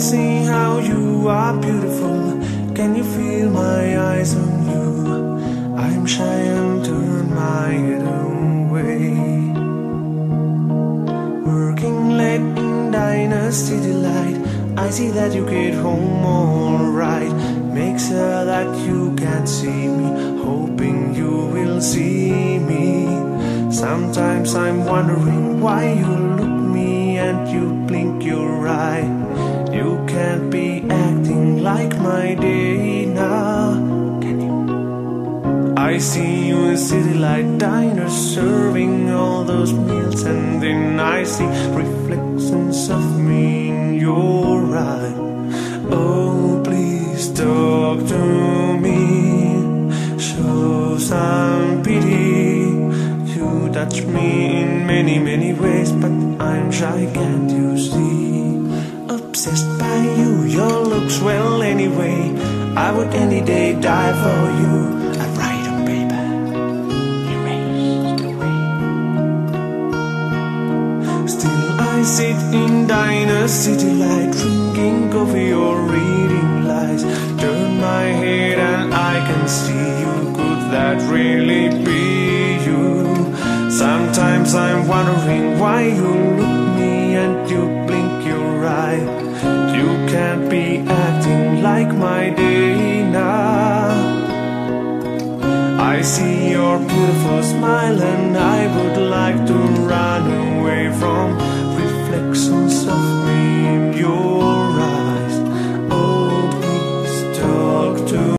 see how you are beautiful. Can you feel my eyes on you? I'm shy and turn my head away. Working late in Dynasty Delight. I see that you get home alright. Make sure that you can see me. Hoping you will see me. Sometimes I'm wondering why you look me and you blink your eye. Can't be acting like my day now. Can you? I see you in city light diners serving all those meals, and then I see reflections of me in your eye. Oh, please talk to me, show some pity. You touch me in many, many ways, but I'm shy, can't you see? Obsessed I would any day die for you. I'd write on paper, erased away. Still, I sit in diner city light, drinking coffee or reading lies. Turn my head and I can see you. Could that really be you? Sometimes I'm wondering why you look my day now. I see your beautiful smile and I would like to run away.